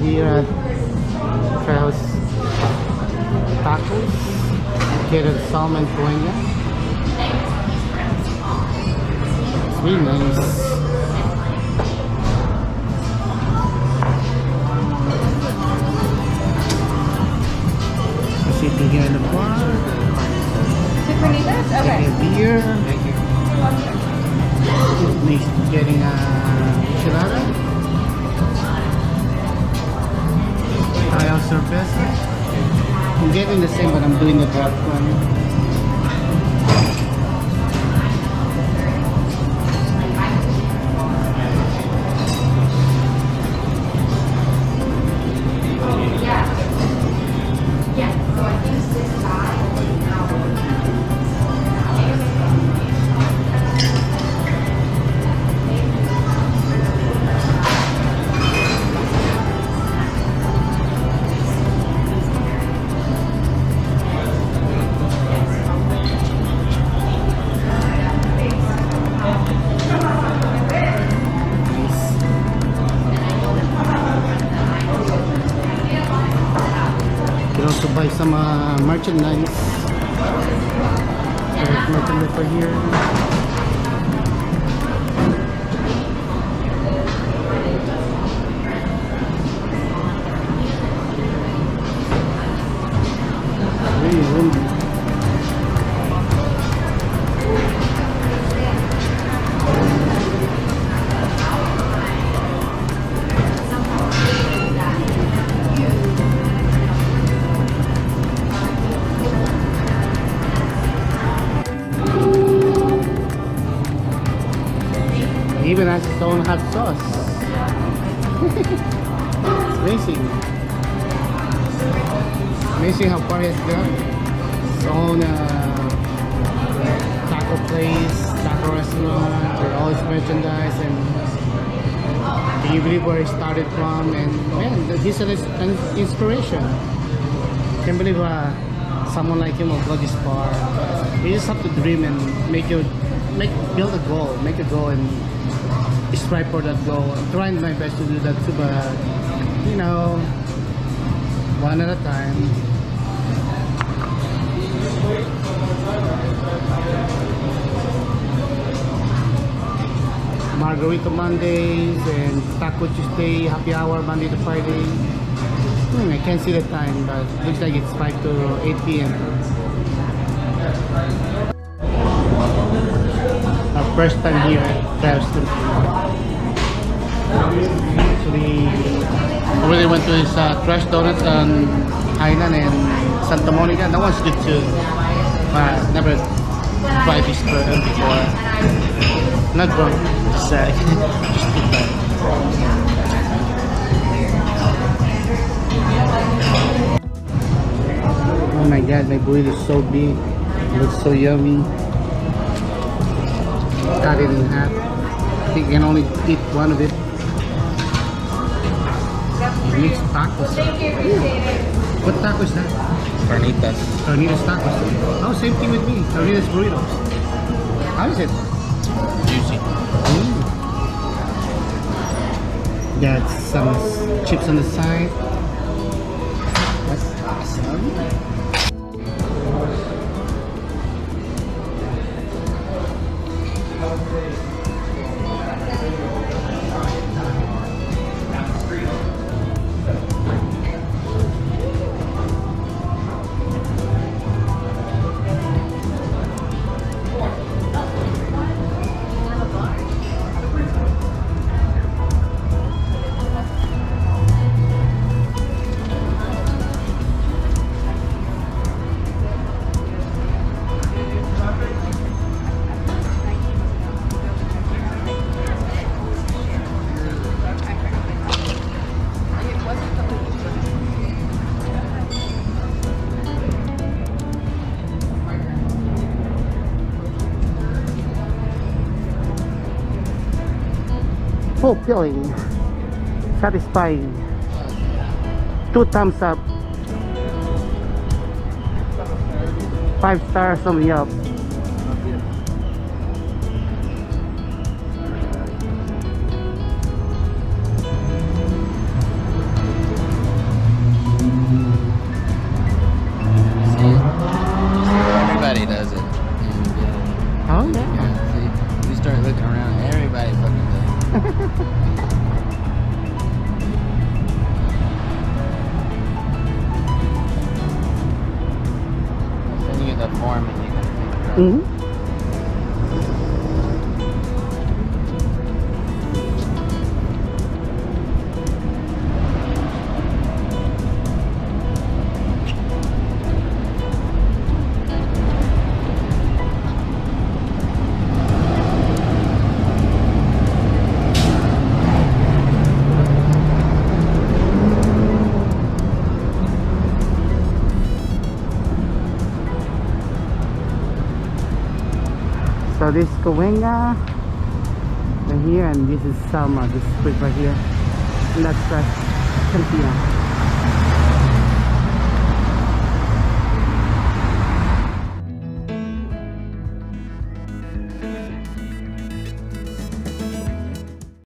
here at Trejo's Tacos, located at Salman Puenya. It's really nice. Sitting here in the bar, Supernitas? taking Okay. a beer. Nice getting uh, a enchilada. I'm getting the same, but I'm doing the draft one. Buy some uh, merchandise. There's merchandise for here. Even has its own hot sauce. it's amazing. Amazing how far it's gone. Its own uh, taco place, taco restaurant, with all its merchandise and can you believe where it started from? And man, this is an inspiration. Can't believe uh, someone like him will go this far. You just have to dream and make your make build a goal, make a goal and strive for that goal. I'm trying my best to do that too, but you know, one at a time. Margarita Mondays and Taco Tuesday, happy hour Monday to Friday. Hmm, I can't see the time, but looks like it's 5 to 8 p.m. First time here at Charleston. Actually, I really went to this uh, Trejo's Donuts on Highland and Santa Monica. That one's good too. But never tried this burger before. Not wrong, just, uh, just bad. Oh my god, my burrito is so big. It looks so yummy. Cut it in half. I think you can only eat one of it. It mixed tacos. Ooh. What taco is that? Carnitas. Carnitas tacos. Oh, same thing with me. Carnitas burritos. How is it? Juicy. Mm. Got some chips on the side. That's awesome. Fulfilling, satisfying. Two thumbs up. Five stars on the Ha ha ha ha! So this is Cahuenga right here and this is Selma, this street right here. And that's uh, Cantina.